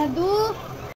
Cadu.